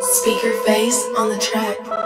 Speaker face on the track.